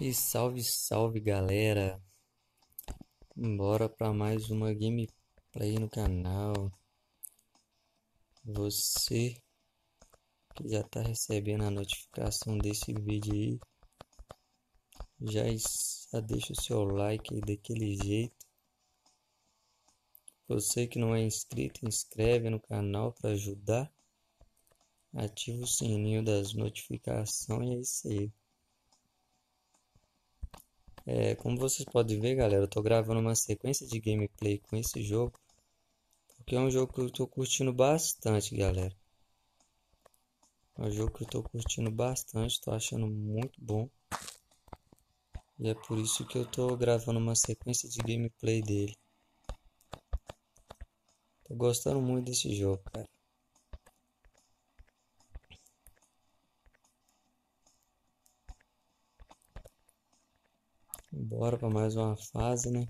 E salve, salve galera! Bora para mais uma gameplay no canal. Você que já tá recebendo a notificação desse vídeo aí, já, já deixa o seu like daquele jeito. Você que não é inscrito, inscreve no canal para ajudar. Ativa o sininho das notificações e é isso aí. É, como vocês podem ver, galera, eu tô gravando uma sequência de gameplay com esse jogo. Porque é um jogo que eu tô curtindo bastante, galera. É um jogo que eu tô curtindo bastante, tô achando muito bom. E é por isso que eu tô gravando uma sequência de gameplay dele. Tô gostando muito desse jogo, cara. Bora para mais uma fase, né?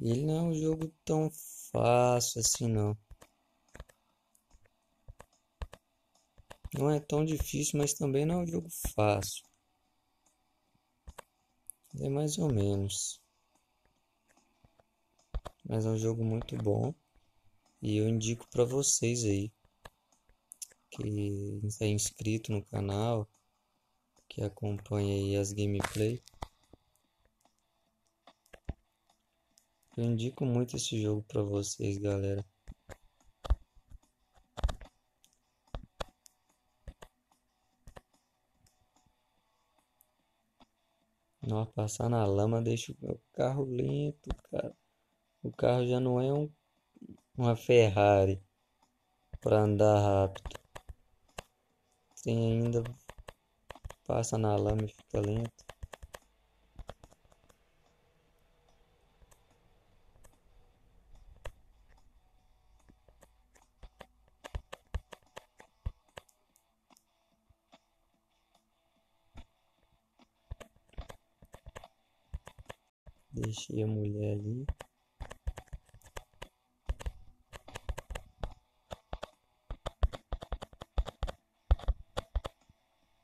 ele não é um jogo tão fácil assim, não. Não é tão difícil, mas também não é um jogo fácil. É mais ou menos. Mas é um jogo muito bom. E eu indico para vocês aí que está inscrito no canal, que acompanha aí as gameplay. Eu indico muito esse jogo para vocês, galera. Não passar na lama deixa o carro lento, cara. O carro já não é um uma Ferrari para andar rápido. Tem ainda passa na lama e fica lento. Deixei a mulher ali.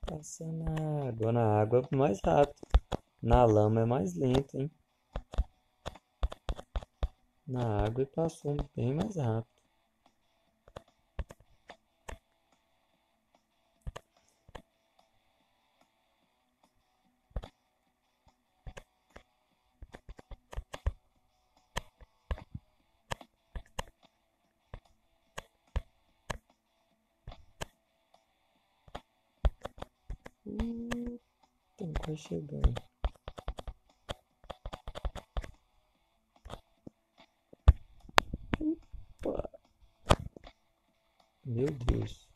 Passa na água. Na água é mais rápido. Na lama é mais lento, hein? Na água e passou bem mais rápido. Tem que chegando. Opa! Meu Deus.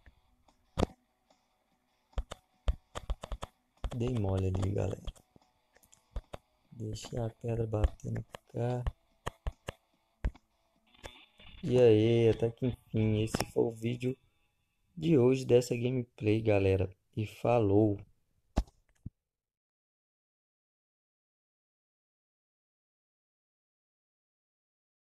Dei mole ali, galera. Deixei a pedra batendo cá. E aí, até que enfim, esse foi o vídeo de hoje dessa gameplay, galera. E falou!